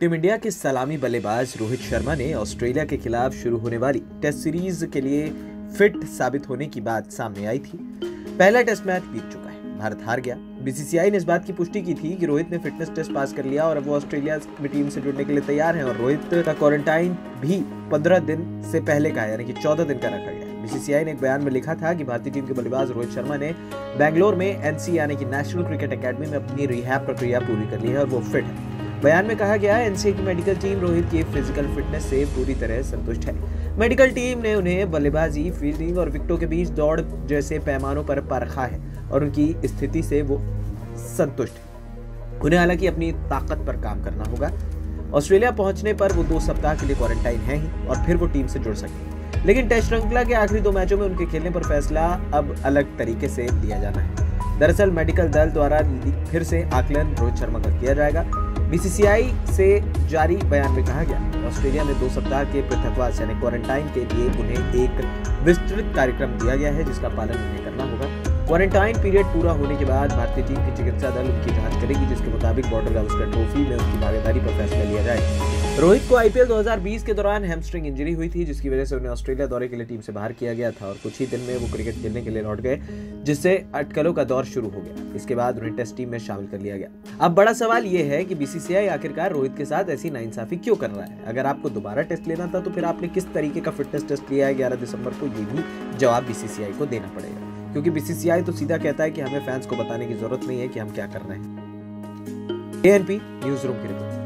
Team India के सलामी बल्लेबाज रोहित शर्मा ने ऑस्ट्रेलिया के खिलाफ शुरू होने वाली टेस्ट सीरीज़ के लिए फिट साबित होने की बात सामने आई थी। पहला टेस्ट मैच बीत चुका है। भारत हार गया। बीसीसीआई ने इस बात की पुष्टि की थी कि रोहित ने फिटनेस टेस्ट पास कर लिया और अब वो ऑस्ट्रेलिया की टीम से जुड़ने के लिए तैयार हैं और रोहित का क्वारंटाइन भी पंद्रह दिन से पहले का यानी कि चौदह दिन का रखा गया बीसीसीआई ने एक बयान में लिखा था कि भारतीय टीम के बल्लेबाज रोहित शर्मा ने बैंगलोर में एनसी यानी कि नेशनल क्रिकेट अकेडमी में अपनी रिहैब प्रक्रिया पूरी कर ली है और वो फिट है। बयान में कहा गया एनसीए की मेडिकल टीम रोहित की फ़िज़िकल फिटनेस से पूरी तरह संतुष्ट है। मेडिकल टीम ने उन्हें बल्लेबाजी, फील्डिंग और विकेटों के बीच दौड़ जैसे पैमानों पर परखा है और उनकी स्थिति से वो संतुष्ट उन्हें हालाँकि अपनी ताकत पर काम करना होगा। ऑस्ट्रेलिया पहुँचने पर वो दो सप्ताह के लिए क्वारंटाइन है ही और फिर वो टीम से जुड़ सकेंगे लेकिन टेस्ट श्रृंखला के आखिरी दो मैचों में उनके खेलने पर फैसला अब अलग तरीके से लिया जाना है। दरअसल मेडिकल दल द्वारा फिर से आकलन रोहित शर्मा का किया जाएगा। बीसीसीआई से जारी बयान में कहा गया, ऑस्ट्रेलिया में दो सप्ताह के पृथकवास यानी क्वारंटाइन के लिए उन्हें एक विस्तृत कार्यक्रम दिया गया है, जिसका पालन उन्हें करना होगा। क्वारंटाइन पीरियड पूरा होने के बाद भारतीय टीम की चिकित्सा दल उनकी जाँच करेगी, जिसके मुताबिक बॉर्डर गावस्कर ट्रॉफी में उनकी भागीदारी पर फैसला लिया जाए। रोहित को आईपीएल 2020 के दौरान हैमस्ट्रिंग इंजरी हुई थी, जिसकी वजह से उन्हें ऑस्ट्रेलिया दौरे के लिए टीम से बाहर किया गया था और कुछ ही दिन में वो क्रिकेट खेलने के लिए लौट गए। जिससे अटकलों का दौर शुरू हो गया। इसके बाद उन्हें टेस्ट टीम में शामिल कर लिया गया। अब बड़ा सवाल ये है कि बीसीसीआई आखिरकार रोहित के साथ ऐसी नाइंसाफी क्यों कर रहा है? अगर आपको दोबारा टेस्ट लेना था तो फिर आपने किस तरीके का फिटनेस टेस्ट लिया है ग्यारह दिसंबर को, ये भी जवाब बीसीसीआई को देना पड़ेगा। क्योंकि बीसीसीआई तो सीधा कहता है कि हमें फैंस को बताने की ज़रूरत नहीं है कि हम क्या कर रहे हैं। एएनपी न्यूज़ रूम की रिपोर्ट